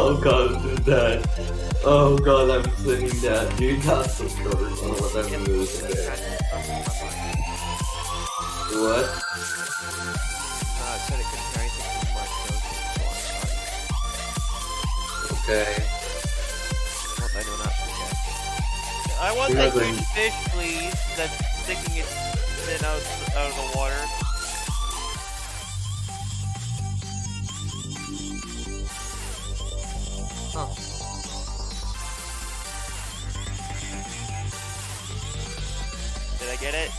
Oh god, I'm dead. Oh god, I'm sitting down. Dude, that's so short on whatever moves in there. What? Uh, no, it said it couldn't hear anything from my nose. Okay. Well, I don't actually catch. I want You're that not huge fish, please. That's sticking its fin out, out of the water. Huh. Did I get it?